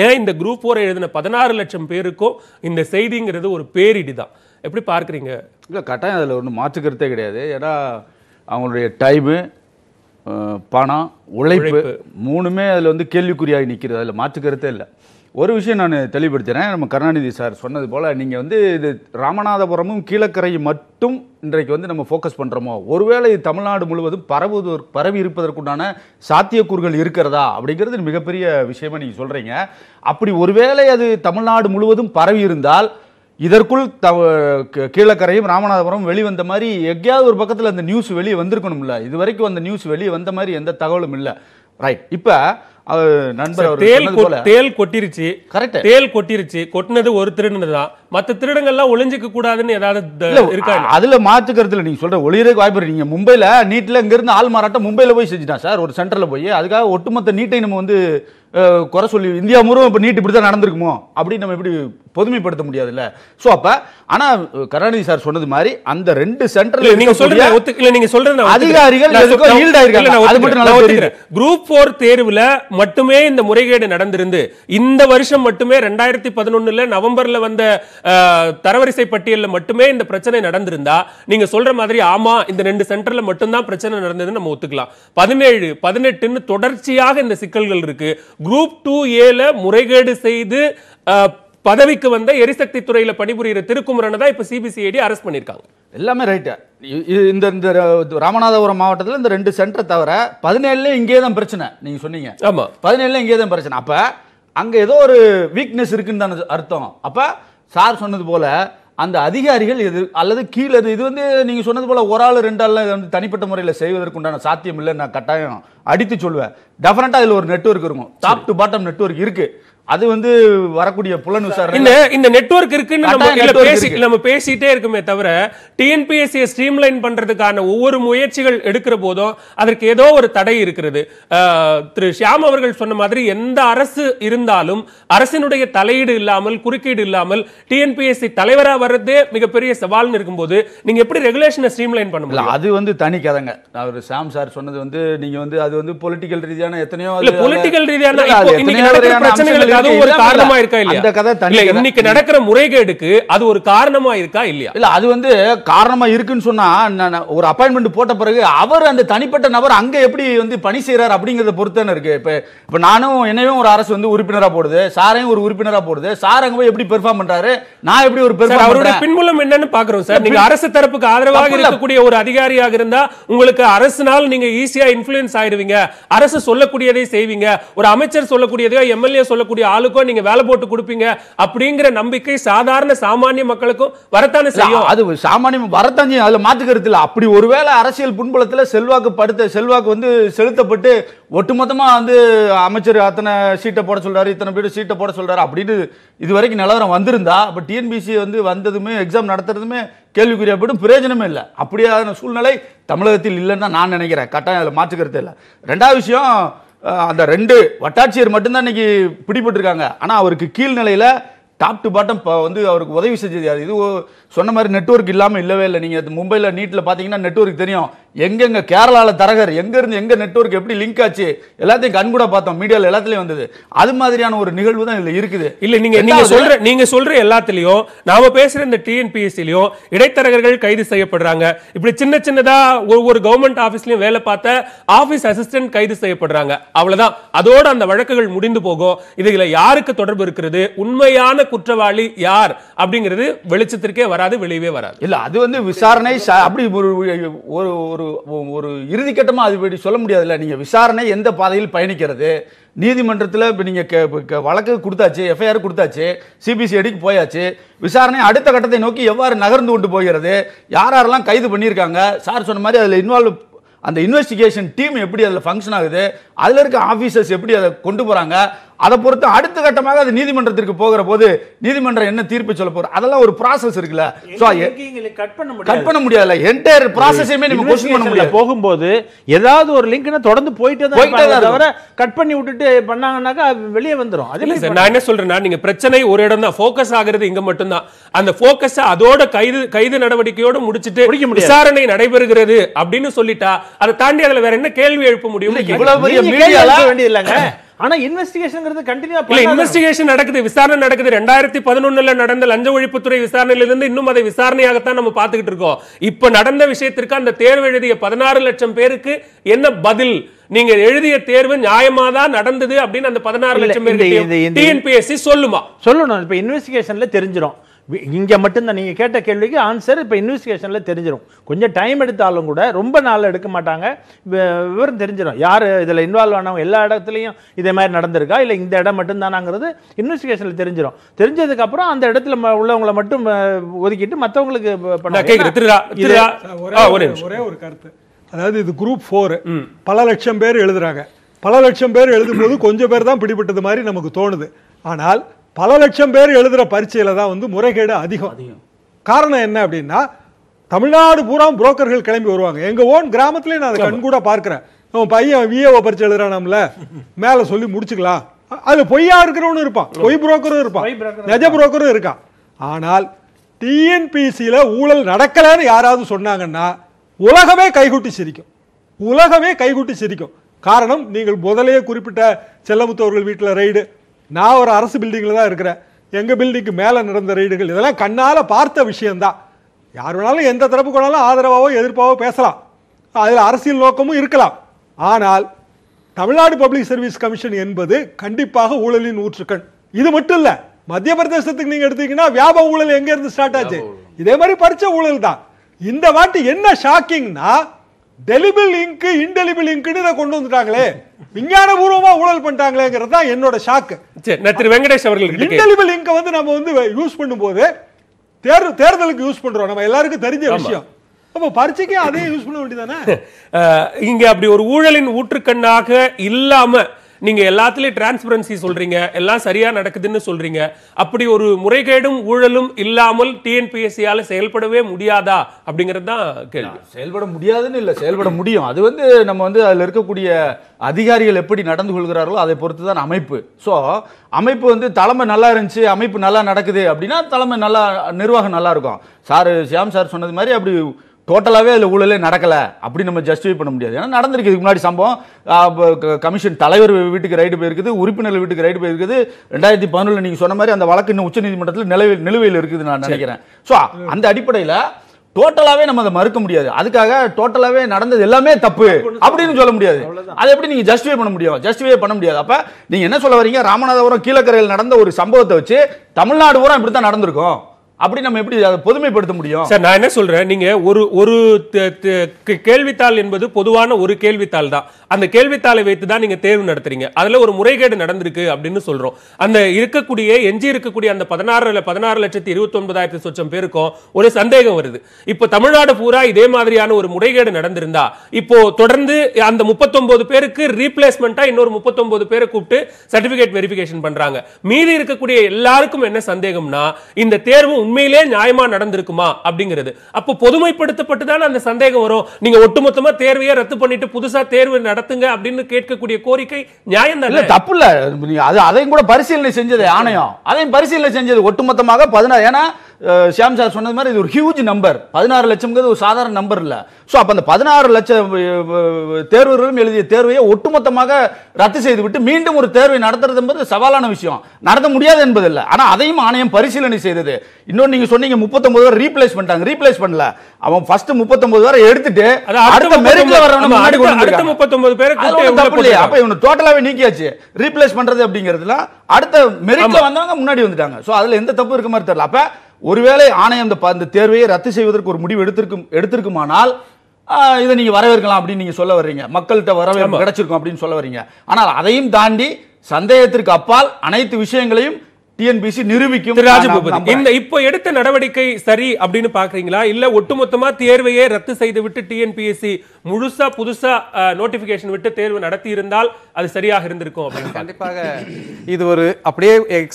ஏன் இந்த group four எழுதின பதினாறு லட்சம் பேருக்கும் இந்த செய்திங்கிறது ஒரு பேரிடி தான் எப்படி பார்க்குறீங்க? இல்லை கட்டாயம் அதில் ஒன்றும் மாற்றுக்கருத்தே கிடையாது. ஏன்னா அவங்களுடைய டைமு பணம் உழைப்பு மூணுமே அதில் வந்து கேள்விக்குறியாகி நிற்கிறது அதில் மாற்றுக்கருத்தே இல்லை. ஒரு விஷயம் நான் தெளிவுபடுத்துகிறேன் நம்ம கருணாநிதி சார் சொன்னது போல் நீங்கள் வந்து இது ராமநாதபுரமும் கீழக்கரையும் மட்டும் இன்றைக்கு வந்து நம்ம ஃபோக்கஸ் பண்ணுறோமோ ஒருவேளை இது தமிழ்நாடு முழுவதும் பரவுவதற்கு பரவி இருப்பதற்குண்டான சாத்தியக்கூறுகள் இருக்கிறதா? அப்படிங்கிறது மிகப்பெரிய விஷயமா நீங்கள் சொல்கிறீங்க அப்படி ஒருவேளை அது தமிழ்நாடு முழுவதும் பரவி இருந்தால் இதற்குள் த கீழக்கரையும் ராமநாதபுரம் வெளிவந்த மாதிரி எங்கேயாவது ஒரு பக்கத்தில் அந்த நியூஸ் வெளியே வந்திருக்கணும்ல. இது வரைக்கும் அந்த நியூஸ் வெளியே வந்த மாதிரி எந்த தகவலும் இல்லை. ரைட் இப்போ நண்பர் தேல் தேல் கொட்டிருச்சு. கரெக்ட் தேல் கொட்டிருச்சு. கொட்டினது ஒரு திருடுனது தான் மற்ற திருடங்கள்லாம் ஒளிஞ்சிக்க கூடாதுன்னு ஏதாவது இருக்கா அதுல மாற்று கருத்துல நீங்க சொல்ற ஒளியறதுக்கு வாய்ப்பு நீங்க மும்பைல நீட்ல இங்க இருந்து ஆள் மாறாட்டம் மும்பைல போய் செஞ்சுட்டான் சார் ஒரு சென்டர்ல போய். அதுக்காக ஒட்டுமொத்த நீட்டை நம்ம வந்து குறை சொல்லி இந்தியா முழுவதும் இப்ப நீட் இப்படி தான் நடந்திருக்குமோ? அப்படின்னு நம்ம எப்படி பொதுமைப்படுத்த முடியாதுல்ல? சோ அப்ப ஆனா அஹ், கருணாநிதி சார் சொன்னது மாதிரி அந்த ரெண்டு சென்டர்ல நீங்க சொல்றது நான் ஒத்து- இல்ல நீங்க சொல்றது. அதிகாரிகள் அது மட்டும். நல்லா. குரூப் போர் தேர்வுல மட்டுமே இந்த முறைகேடு நடந்திருந்து இந்த வருஷம் மட்டுமே ரெண்டாயிரத்தி பதினொன்னுல நவம்பர்ல வந்த தரவரிசை பட்டியலில் மட்டுமே இந்த பிரச்சனை நடந்திருந்தா நீங்க சொல்ற மாதிரி ஆமா இந்த ரெண்டு சென்டர்ல மட்டும்தான் பிரச்சனை நடந்ததுன்னு நம்ம ஒத்துக்கலாம். பதினேழு பதினெட்டுன்னு தொடர்ச்சியாக இந்த சிக்கல்கள் இருக்கு. குரூப் டூ ஏல முறைகேடு செய்து பதவிக்கு வந்த எரிசக்தி துறையில பணிபுரியிற திருக்குமரனை தான் இப்ப சிபிசிஐடி அரெஸ்ட் பண்ணிருக்காங்க எல்லாமே ரைட்டு இந்த இந்த ராமநாதபுரம் மாவட்டத்தில் இந்த ரெண்டு சென்டரை தவிர பதினேழுல இங்கே தான் பிரச்சனை நீங்க சொன்னீங்க. ஆமா. பதினேழுல இங்கே தான் பிரச்சனை. அப்ப அங்க ஏதோ ஒரு வீக்னஸ் இருக்குன்னு தானே அர்த்தம். அப்ப சார் சொன்னது போல அந்த அதிகாரிகள் இது அல்லது கீழே இது வந்து நீங்க சொன்னது போல ஒரு ஆள் ரெண்டு ஆள் வந்து தனிப்பட்ட முறையில் செய்வதற்குண்டான சாத்தியம் இல்லை நான் கட்டாயம் அடித்து சொல்வேன். டெஃபினட்டா இதுல ஒரு நெட்வொர்க் இருக்கும். டாப் டு பாட்டம் நெட்வொர்க் இருக்கு. அது வந்து வரக்கூடிய புலன் விசாரணை. இந்த இந்த நெட்வொர்க் இருக்குன்னு நம்ம பேசி. நம்ம பேசிட்டே இருக்குமே தவிர டிஎன்பிஎஸ்சியை ஸ்ட்ரீம்லைன் பண்றதுக்கான ஒவ்வொரு முயற்சிகள் எடுக்கிற போதும் அதற்கு ஏதோ ஒரு தடை இருக்கிறது. திரு ஷியாம் அவர்கள் சொன்ன மாதிரி எந்த அரசு இருந்தாலும் அரசினுடைய தலையீடு இல்லாமல் குறுக்கீடு இல்லாமல் டிஎன்பிஎஸ்சி தலைவரா வர்றதே மிகப்பெரிய சவால்னு இருக்கும்போது நீங்க எப்படி ரெகுலேஷனை ஸ்ட்ரீம்லைன் பண்ண முடியும்? அது வந்து தனி கதைங்க. அவர் சாம் சார் சொன்னது வந்து நீங்க வந்து அது வந்து பொலிட்டிக்கல் ரீதியான எத்தனையோ பொலிட்டிக்கல் ரீதியான அது. ஒரு காரணமா இருக்கா அந்த இல்லையா கதை. தனி. இன்னைக்கு நடக்கிற முறைகேடுக்கு அது ஒரு காரணமா இருக்கா இல்லையா? இல்ல அது வந்து காரணமா இருக்குன்னு சொன்னா ஒரு அப்பாயின்மெண்ட் போட்ட பிறகு அவர் அந்த தனிப்பட்ட நபர் அங்க எப்படி வந்து பணி செய்யறாரு அப்படிங்கறத பொறுத்தானே இருக்கு. இப்ப இப்ப நானும் என்னையும் ஒரு அரசு வந்து உறுப்பினரா போடுது சாரையும் ஒரு உறுப்பினரா போடுது சார் அங்க போய் எப்படி பெர்ஃபார்ம் பண்றாரு நான் எப்படி ஒரு பெர்ஃபார்ம் அவருடைய பின்புலம் என்னன்னு பாக்குறோம் சார். நீங்க அரசு தரப்புக்கு ஆதரவாக. இருக்கக்கூடிய ஒரு அதிகாரியாக இருந்தா உங்களுக்கு அரசுனால் நீங்க ஈஸியா இன்ஃபுளுன்ஸ் ஆயிருவீங்க. அரசு சொல்லக்கூடியதை செய்வீங்க. ஒரு அமைச்சர் சொல்லக்கூடியதையோ எம்எல்ஏ சொல்லக்கூடிய ஆளுக்கோ நீங்க வேலை போட்டு கொடுப்பீங்க அப்படிங்கிற நம்பிக்கை சாதாரண சாமானிய மக்களுக்கும் வரத்தானே செய்யும். அது சாமானியம் வரத்தாஞ்சி அதுல மாத்து கருத்து இல்ல. அப்படி ஒருவேளை அரசியல் புண்பலத்துல செல்வாக்கு படுத்த செல்வாக்கு வந்து செலுத்தப்பட்டு ஒட்டுமொத்தமா வந்து அமைச்சர் அத்தனை சீட்டை போட சொல்றாரு இத்தனை பேர் சீட்டை போட சொல்றாரு அப்படின்னு இது வரைக்கும் நிலவரம் வந்திருந்தா அப்ப டிஎன்பிசி வந்து வந்ததுமே எக்ஸாம் நடத்துறதுமே கேள்விக்குறியாப்படும் பிரயோஜனமே இல்லை. அப்படியான சூழ்நிலை தமிழகத்தில் இல்லைன்னு நான் நினைக்கிறேன். கட்டாயம் அதில் மாற்று கருத்து இல்லை. ரெண்டாவது விஷயம் அந்த ரெண்டு வட்டாட்சியர் மட்டும்தான் இன்னைக்கு பிடிபட்டிருக்காங்க. ஆனால் அவருக்கு கீழ்நிலையில் டாப் டு பாட்டம் இப்போ வந்து அவருக்கு உதவி செஞ்சது யார்? இது சொன்ன மாதிரி நெட்ஒர்க் இல்லாமல் இல்லவே இல்லை. நீங்கள் மும்பையில் நீட்டில் பார்த்தீங்கன்னா நெட்வொர்க் தெரியும். எங்கெங்க கேரளாவில் தரகர் எங்கேருந்து எங்கே நெட்வொர்க் எப்படி லிங்க் ஆச்சு எல்லாத்தையும் கண்கூட பார்த்தோம். மீடியாவில் எல்லாத்துலேயும் வந்தது. அது மாதிரியான ஒரு நிகழ்வு தான் இதில் இருக்குது. இல்ல நீங்க நீங்க ரெண்டாவது- சொல்ற நீங்க சொல்ற எல்லாத்துலயும் நாம பேசுற இந்த டிஎன்பிஎஸ்சிலையும் இடைத்தரகர்கள் கைது செய்யப்படுறாங்க. இப்படி சின்ன சின்னதா ஒவ்வொரு கவர்மெண்ட் ஆபீஸ்லயும் வேலை பார்த்த ஆபீஸ் அசிஸ்டன்ட் கைது செய்யப்படுறாங்க. அவ்வளவுதான். அதோட அந்த வழக்குகள் முடிந்து போகும். இதுல யாருக்கு தொடர்பு இருக்கிறது? உண்மையான குற்றவாளி யார்? அப்படிங்கிறது வெளிச்சத்திற்கே வராது வெளியவே வராது. இல்ல அது வந்து விசாரணை அப்படி ஒரு ஒரு ஒரு ஒரு இறுதிக்கட்டமாக அது இப்படி சொல்ல முடியாதுல்ல. நீங்கள் விசாரணை எந்த பாதையில் பயணிக்கிறது? நீதிமன்றத்தில் இப்போ நீங்கள் வழக்கு கொடுத்தாச்சு எஃப்ஐஆர் கொடுத்தாச்சு சிபிசிஐடிக்கு போயாச்சு. விசாரணை அடுத்த கட்டத்தை நோக்கி எவ்வாறு நகர்ந்து கொண்டு போகிறது? யார் யாரெல்லாம் கைது பண்ணியிருக்காங்க? சார் சொன்ன மாதிரி அதில் இன்வால்வ் அந்த இன்வெஸ்டிகேஷன் டீம் எப்படி அதில் ஃபங்க்ஷன் ஆகுது? அதில் இருக்க ஆஃபீஸர்ஸ் எப்படி அதை கொண்டு போகிறாங்க அதை பொறுத்து அடுத்த கட்டமாக அது நீதிமன்றத்திற்கு போகிற போது நீதிமன்றம் என்ன தீர்ப்பு சொல்ல போகிற அதெல்லாம் ஒரு ப்ராசஸ் இருக்குல்ல. ஸோ கட் பண்ண கட் முடியாது பண்ண முடியாதுல்ல. என்டையர் ப்ராசஸையுமே நம்ம கொஸ்டின் பண்ண முடியாது. போகும்போது ஏதாவது ஒரு லிங்க்னா தொடர்ந்து போயிட்டே தான் போயிட்டே தான் தவிர கட் பண்ணி விட்டுட்டு பண்ணாங்கன்னாக்கா வெளியே வந்துரும். அது இல்ல எப்படி சார் நான் என்ன சொல்றேன்னா நீங்க பிரச்சனை ஒரு இடம் தான் ஃபோக்கஸ் ஆகுறது இங்க மட்டும்தான். அந்த ஃபோக்கஸ் அதோட கைது கைது நடவடிக்கையோட முடிச்சிட்டு. விசாரணை நடைபெறுகிறது அப்படின்னு சொல்லிட்டா அதை தாண்டி அதுல வேற என்ன கேள்வி எழுப்ப முடியும்? இவ்வளவு பெரிய நீங்க மீடியால கேள்வி எழுப்ப வேண்டியதில்லைங்க. ஆனா இன்வெஸ்டிகேஷன்ங்கிறது கண்டினியூ இல்ல இன்வெஸ்டிகேஷன் நடக்குது விசாரணை நடக்குது. ரெண்டாயிரத்தி பதினொன்னுல நடந்த லஞ்ச ஒழிப்புத்துறை விசாரணையில இருந்து இன்னும் அதை விசாரணையாகத்தான் நம்ம பார்த்துக்கிட்டு இருக்கோம். இப்ப நடந்த விஷயத்திற்கு அந்த தேர்வு எழுதிய பதினாறு லட்சம் பேருக்கு என்ன பதில்? நீங்க எழுதிய தேர்வு நியாயமா தான் நடந்தது அப்படின்னு அந்த பதினாறு லட்சம் இந்த- டிஎன்பிஎஸ்சி சொல்லுமா? சொல்லணும். இப்போ இன்வெஸ்டிகேஷன்ல தெரிஞ்சிடும் இங்க மட்டும்தான். நீங்க கேட்ட கேள்விக்கு ஆன்சர் இப்போ இன்வெஸ்டிகேஷன்ல தெரிஞ்சிடும் கொஞ்சம் டைம் எடுத்தாலும் கூட ரொம்ப நாள் எடுக்க மாட்டாங்க. விவரம் தெரிஞ்சிடும் யார் இதுல இன்வால்வ் ஆனவங்க? எல்லா இடத்துலையும் இதே மாதிரி நடந்திருக்கா? இல்லை இந்த இடம் மட்டும்தானாங்கிறது இன்வெஸ்டிகேஷன்ல தெரிஞ்சிடும் தெரிஞ்சதுக்கு அப்புறம் அந்த இடத்துல உள்ளவங்களை மட்டும் ஒதுக்கிட்டு மற்றவங்களுக்கு ஒரே ஒரு கருத்து. அதாவது இது குரூப் ஃபோர் பல லட்சம் பேர் எழுதுறாங்க. பல லட்சம் பேர் எழுதும்போது கொஞ்சம் பேர் தான் பிடிபட்டது மாதிரி நமக்கு தோணுது. ஆனால் பல லட்சம் பேர் எழுதுற பரீட்சையில தான் வந்து முறைகேடு அதிகம். காரணம் என்ன அப்படின்னா தமிழ்நாடு பூரா புரோக்கர்கள் கிளம்பி வருவாங்க. எங்க ஓன் கிராமத்திலே நான் அதை கண் கூட பார்க்கிறேன். அவன் பையன் விஏஓ பரீட்சை எழுதுறானாம்ல மேல சொல்லி முடிச்சுக்கலாம். அ- அதுல பொய்யா இருக்கிறவனும் இருப்பான். பொய் புரோக்கரும் இருப்பான். நிஜ புரோக்கரும் இருக்கான். ஆனால் டிஎன்பிசியில் ஊழல் நடக்கலைன்னு யாராவது சொன்னாங்கன்னா உலகமே கைகுட்டி சிரிக்கும். உலகமே கைகுட்டி சிரிக்கும். காரணம் நீங்கள் முதலே குறிப்பிட்ட செல்லமுத்து அவர்கள் வீட்டில் ரைடு நான் ஒரு அரசு பில்டிங்கில் தான் இருக்கிறேன். எங்கள் பில்டிங்க்கு மேலே நடந்த ரைடுகள் இதெல்லாம் கண்ணால் பார்த்த விஷயம்தான். யார் வேணாலும் எந்த தரப்புக்கு வேணாலும் ஆதரவாவோ எதிர்ப்பாவோ பேசலாம். அதில் அரசியல் நோக்கமும் இருக்கலாம். ஆனால் தமிழ்நாடு பப்ளிக் சர்வீஸ் கமிஷன் என்பது கண்டிப்பாக ஊழலின் ஊற்றுக்கண். இது மட்டும் இல்ல மத்திய பிரதேசத்துக்கு நீங்க எடுத்தீங்கன்னா வியாப ஊழல் எங்க இருந்து ஸ்டார்ட் ஆச்சு? இதே மாதிரி பறிச்ச ஊழல் தான். இந்த வாட்டி என்ன ஷாக்கிங்னா டெலிபிள் இங்க் இன்டெலிபிள் இங்க்னு கொண்டு வந்துட்டாங்களே. விஞ்ஞானபூர்வமா ஊழல் பண்ணிட்டாங்களேங்கிறது தான் என்னோட ஷாக்கு சரி திரு வெங்கடேஷ் அவர்கள் இன்டெலிபிள் இங்க வந்து நம்ம வந்து யூஸ் பண்ணும்போது தேர் தேர்தலுக்கு யூஸ் பண்றோம். நம்ம எல்லாருக்கும் தெரிஞ்ச விஷயம். அப்ப பரீட்சைக்கு அதே யூஸ் பண்ண வேண்டியதானே இங்க அப்படி ஒரு ஊழலின் ஊற்றுக்கண்ணாக இல்லாம நீங்க எல்லாத்துலயும் டிரான்ஸ்பரன்சி சொல்றீங்க எல்லாம் சரியா நடக்குதுன்னு சொல்றீங்க. அப்படி ஒரு முறைகேடும் ஊழலும் இல்லாமல் டிஎன்பிஎஸ்சியால செயல்படவே முடியாதா? அப்படிங்கிறது தான் கேள்வி. செயல்பட முடியாதுன்னு இல்லை செயல்பட முடியும். அது வந்து நம்ம வந்து அதில் இருக்கக்கூடிய அதிகாரிகள் எப்படி நடந்து கொள்கிறார்களோ அதை பொறுத்து தான் அமைப்பு. ஸோ அமைப்பு வந்து தலைமை நல்லா இருந்துச்சு அமைப்பு நல்லா நடக்குது அப்படின்னா தலைமை நல்லா நிர்வாகம் நல்லா இருக்கும். சார் சியாம் சார் சொன்னது மாதிரி அப்படி டோட்டலாகவே அதில் ஊழலே நடக்கலை. அப்படி நம்ம ஜஸ்டிஃபை பண்ண முடியாது. ஏன்னா நடந்திருக்கு. இதுக்கு முன்னாடி சம்பவம் கமிஷன் தலைவர் வீட்டுக்கு ரைடு போயிருக்குது உறுப்பினர்கள் வீட்டுக்கு ரைடு போயிருக்குது. ரெண்டாயிரத்தி பதினொன்றில் நீங்கள் சொன்ன மாதிரி அந்த வழக்கு இன்னும் உச்சநீதிமன்றத்தில் நிலவில் நிலுவையில் இருக்குது நான் நினைக்கிறேன். ஸோ அந்த அடிப்படையில் டோட்டலாவே நம்ம அதை மறுக்க முடியாது. அதுக்காக டோட்டலாவே நடந்தது எல்லாமே தப்பு அப்படின்னு சொல்ல முடியாது. அதை எப்படி நீங்க ஜஸ்டிஃபை பண்ண முடியும்? ஜஸ்டிஃபை பண்ண முடியாது. அப்ப நீங்க என்ன சொல்ல வரீங்க ராமநாதபுரம் கீழக்கரையில் நடந்த ஒரு சம்பவத்தை வச்சு தமிழ்நாடு பூரா இப்படி தான் நடந்திருக்கும். அப்படி நம்ம எப்படி அதை பொதுமைப்படுத்த முடியும்? சார் நான் என்ன சொல்றேன்? நீங்க ஒரு ஒரு கேள்வித்தாள் என்பது பொதுவான ஒரு கேள்வித்தாள் தான். அந்த கேள்வித்தாளை வைத்து தான் நீங்க தேர்வு நடத்துறீங்க. அதுல ஒரு முறைகேடு நடந்திருக்கு அப்படின்னு சொல்றோம். அந்த இருக்கக்கூடிய எஞ்சி இருக்கக்கூடிய அந்த பதினாறு பதினாறு லட்சத்தி இருபத்தி ஒன்பதாயிரத்தி சொச்சம் பேருக்கும் ஒரு சந்தேகம் வருது. இப்போ தமிழ்நாடு பூரா இதே மாதிரியான ஒரு முறைகேடு நடந்திருந்தா இப்போ தொடர்ந்து அந்த முப்பத்தொன்பது பேருக்கு ரீப்ளேஸ்மெண்டா இன்னொரு முப்பத்தொன்பது பேரை கூப்பிட்டு சர்டிபிகேட் வெரிபிகேஷன் பண்றாங்க. மீதி இருக்கக்கூடிய எல்லாருக்கும் என்ன சந்தேகம்னா இந்த தேர்வு உண்மையிலே நியாயமா நடந்திருக்குமா அப்படிங்கிறது. அப்போ பொதுமைப்படுத்தப்பட்டு தான் அந்த சந்தேகம் வரும். நீங்க ஒட்டுமொத்தமா தேர்வையே ரத்து பண்ணிட்டு புதுசா தேர்வு நடத்துங்க அப்படின்னு கேட்கக்கூடிய கோரிக்கை நியாயம் இல்ல தப்பு இல்ல அது அதையும் கூட பரிசீலனை செஞ்சது ஆணையம். அதையும் பரிசீலனை செஞ்சது ஒட்டுமொத்தமாக பதினாறு. ஏன்னா ஷியாம் சார் சொன்னது மாதிரி இது ஒரு ஹியூஜ் நம்பர் பதினாறு லட்சம்ங்கிறது ஒரு சாதாரண நம்பர் இல்ல. சோ அப்ப அந்த பதினாறு லட்சம் தேர்வர்களும் எழுதிய தேர்வையை ஒட்டுமொத்தமாக ரத்து செய்து விட்டு மீண்டும் ஒரு தேர்வை நடத்துறது என்பது சவாலான விஷயம். நடத்த முடியாது என்பது இல்ல. ஆனா அதையும் ஆணையம் பரிசீலனை செய்தது. இன்னொன்னு நீங்க சொன்னீங்க முப்பத்தொன்பது பேர் ரீப்ளேஸ் பண்ணிட்டாங்க. ரீப்ளேஸ் பண்ணல. அவன் ஃபர்ஸ்ட் முப்பத்தொன்பது பேரை எடுத்துட்டு அடுத்த மெரிட்ல 39 வரவன அடுத்த-. 39 பேரை தப்பு இல்லையே. அப்ப இவனு டோட்டலாவே நீக்கியாச்சு. ரீப்ளேஸ் பண்றது அப்படிங்கிறதுல அடுத்த மெரிட்ல வந்தவங்க முன்னாடி வந்துட்டாங்க. சோ அதுல எந்த தப்பு இருக்க மாதிரி தெரியல. அப்ப ஒருவேளை ஆணையம் இந்த தேர்வையை ரத்து செய்வதற்கு ஒரு முடிவு எடுத்திருக்கும் எடுத்திருக்குமானால் ஆஹ், இதை நீங்க வரவேற்கலாம் அப்படின்னு நீங்க சொல்ல வர்றீங்க. மக்கள்கிட்ட வரவேற்பு கிடைச்சிருக்கும் அப்படின்னு சொல்ல வர்றீங்க. ஆனால் அதையும் தாண்டி சந்தேகத்திற்கு அப்பால் அனைத்து விஷயங்களையும் டிஎன்பிசி நிரூபிக்கும். ராஜபூபதி. இந்த இப்போ எடுத்த நடவடிக்கை சரி அப்படின்னு பாக்குறீங்களா இல்ல ஒட்டுமொத்தமா தேர்வையே ரத்து செய்து விட்டு டிஎன்பிஎஸ்சி முழுசா புதுசா நோட்டிபிகேஷன் விட்டு தேர்வு நடத்தி இருந்தால் அது சரியாக இருந்திருக்கும் அப்படின்னு கண்டிப்பாக இது ஒரு அப்படியே